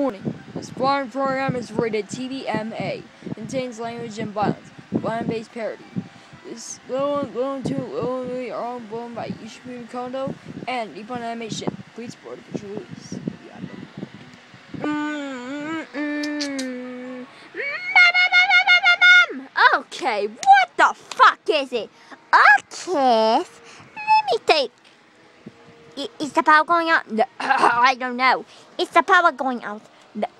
Warning. This foreign program is rated TVMA. Contains language and violence. Violent-based parody. This little little two little are all blown by Yoshifumi Kondo and Nippon Animation. Please support the release. Okay, what the fuck is it? Okay, let me think. Is the power going out? No, I don't know. Is the power going out?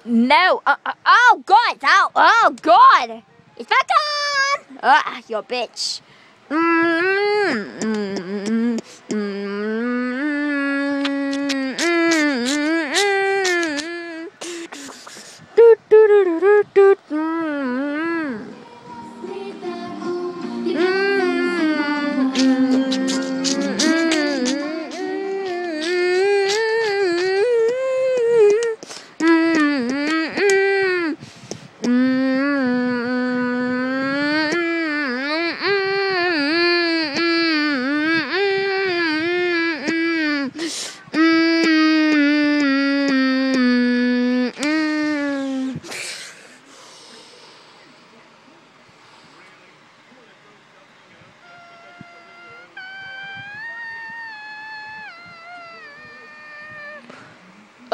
No. Uh, uh, oh, God. It's out. Oh, God. It's back on. Ah, you bitch. Mm, mm, mm, mm. Mm.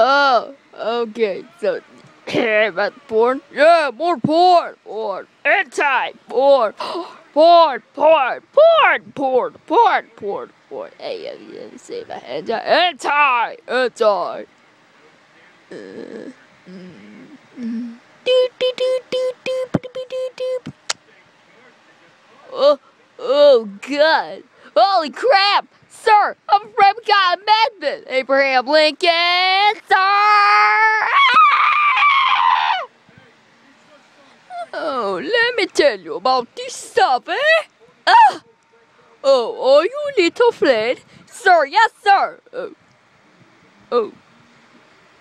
Oh, okay. So, about porn? Yeah, more porn. Porn. Anti. Porn. Porn. Porn. Porn. Porn. Porn. Porn. Porn. Hey, have you didn't say about anti? Anti. Anti. Uh, mm, mm. Do, do, do, do, do, do, do, do. Oh, oh, God. Holy crap! Sir, I'm from God Amendment! Abraham Lincoln, sir! Oh, let me tell you about this stuff, eh? Ah! Oh, are you little Fred? Sir, yes, sir! Oh. Oh.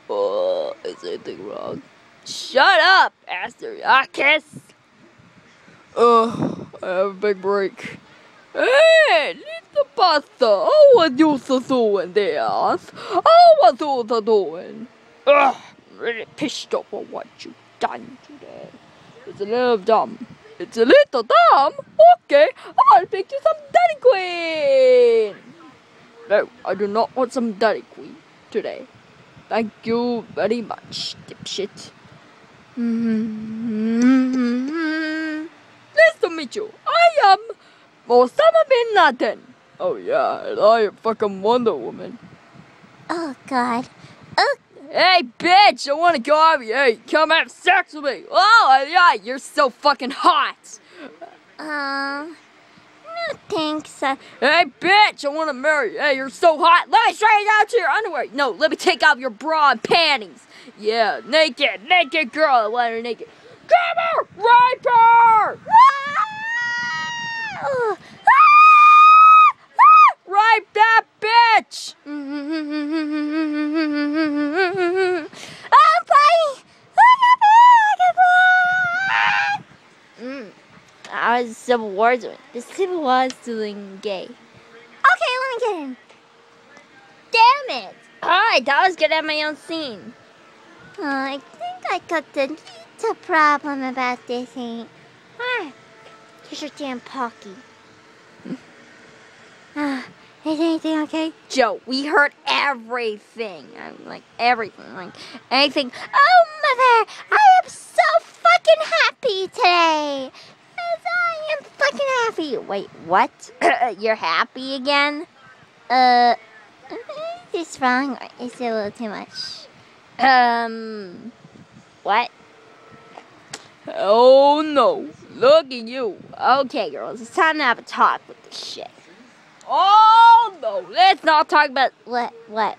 Oh, is anything wrong? Shut up, Aster Yakis! Oh, I have a big break. Hey, little pasta, how was you doing there? How was you doing? Ugh, really pissed off on what you've done today. It's a little dumb. It's a little dumb? Okay, I'll pick you some Dairy Queen. No, I do not want some Dairy Queen today. Thank you very much, dipshit. Mm-hmm. Mm-hmm. Nice to meet you. I am Osama bin Laden. Oh yeah, and I am fucking Wonder Woman. Oh, God. Oh, Hey bitch, I wanna go out. Hey, come have sex with me. Oh yeah, you're so fucking hot. um, no thanks. Uh, Hey bitch, I wanna marry you. Hey, you're so hot. Let me straighten out to your underwear. No, let me take off your bra and panties. Yeah, naked, naked girl. I want her naked. Come here, rape her. Rape that bitch. I'm fighting! Mm. I was Civil War doing. The Civil War is doing gay. Okay, let me get him. Damn it! Alright, that was good at my own scene. Oh, I think I got the little problem about this thing. Alright. Here's your damn Pocky. Ah, is anything okay? Jo, we heard everything. I'm like everything, like anything. Oh, mother, I am so fucking happy today. Yes, I am fucking happy. Wait, what? You're happy again? Uh, is this wrong or is it a little too much? Um, what? Oh no, look at you. Okay, girls, it's time to have a talk with this shit. Oh no, let's not talk about What? What?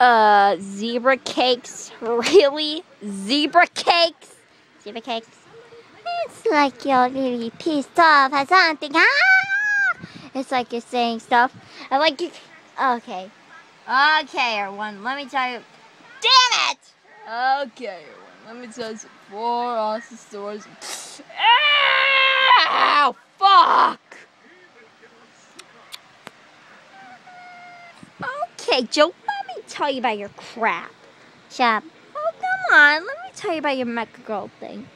uh zebra cakes. Really? Zebra cakes? Zebra cakes? It's like you're really pissed off at something. Ah! It's like you're saying stuff. I like you. Okay. Okay, everyone. Let me tell you. Damn it! Okay, let me tell you four awesome stories. Ow! Fuck! Okay, Jo, let me tell you about your crap. Up. Oh, come on, let me tell you about your Mecha Girl thing.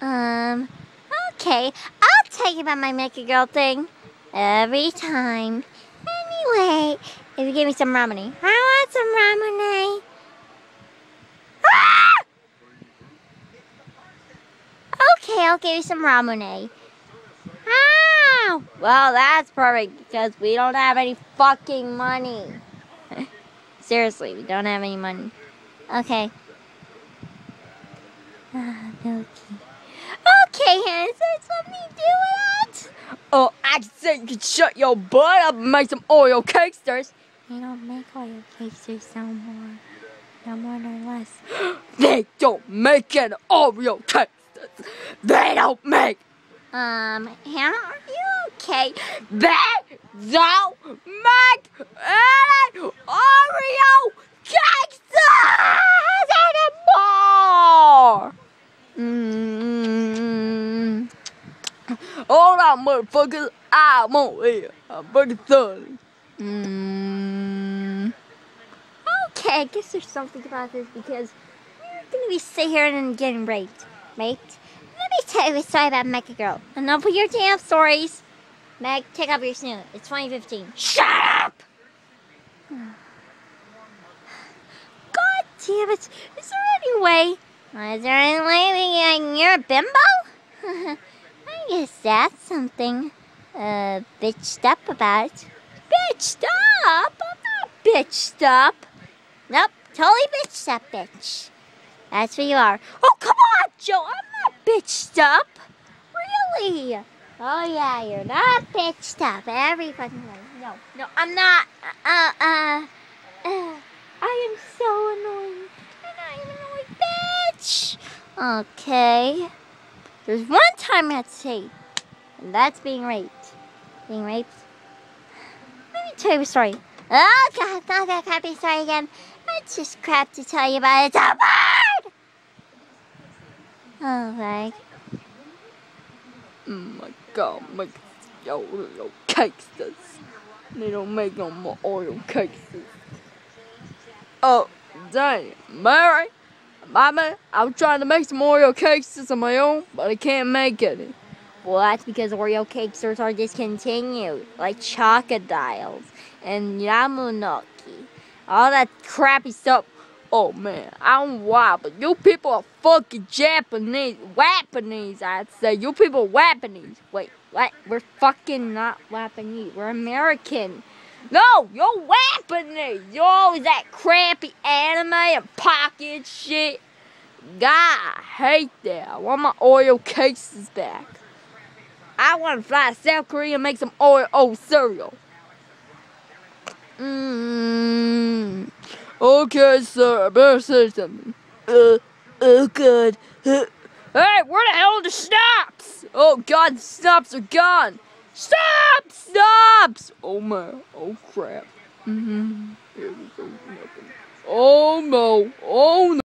Um, okay, I'll tell you about my Mecha Girl thing every time. Anyway, if you give me some ramen, I want some ramen. Ah! Okay, I'll give you some ramen. Ah! Well, that's perfect because we don't have any fucking money. Seriously, we don't have any money. Okay. Ah, Milky. Okay, Hanson, let me do it. Oh, I said you could shut your butt up and make some Oreo cakesters. They don't make Oreo cakesters no more. No more, no less. They don't make any Oreo cakesters. They don't make. Um, Hannah, are you okay? They don't make any Oreo cakesters anymore. Mm, Hold on, motherfuckers. I'm on here. I'm fucking thoroughly. mm. Okay, I guess there's something about this because we're gonna be sitting here and getting raped, right? Let me tell you a story about Mecha Girl. Enough of your damn stories. Meg, take off your snoot. It's 2015. Shut up! God damn it. Is there any way? Is there any way we you're a bimbo? I guess that's something uh bitched up about. Bitched up? I'm not bitched up. Nope, totally bitched up, bitch. That's what you are. Oh, come on, Jo. I'm not bitched up. Really? Oh, yeah, you're not bitched up. Every fucking. No, no, I'm not. Uh, uh, uh. I am so annoying. And I am an annoying bitch. Okay. There's one time to say, and that's being raped. Being raped. Let me tell you a story. Oh, God, not that crappy story again. It's just crap to tell you about. It's a! Oh, like, Oh my god, make your Oreo cakesters. They don't make no more Oreo cakesters. Oh, dang, Mary, Mama, I'm trying to make some Oreo cakesters on my own, but I can't make any. well, that's because Oreo cakesters are discontinued, like Chocodiles and Yamunoki. All that crappy stuff. Oh man, I don't know why, but you people are fucking Japanese. Japanese, I'd say. You people are Japanese. Wait, what? We're fucking not Japanese. We're American. No, you're Japanese. You're always that crappy anime and pocket shit. God, I hate that. I want my oil cases back. I want to fly to South Korea and make some Oreo cereal. Mmm. Okay, sir, I better say something. Uh, oh god. Hey, where the hell are the stops? Oh god, the stops are gone. Stop! Stops! Oh my, oh crap. Mm-hmm. Oh no, oh no.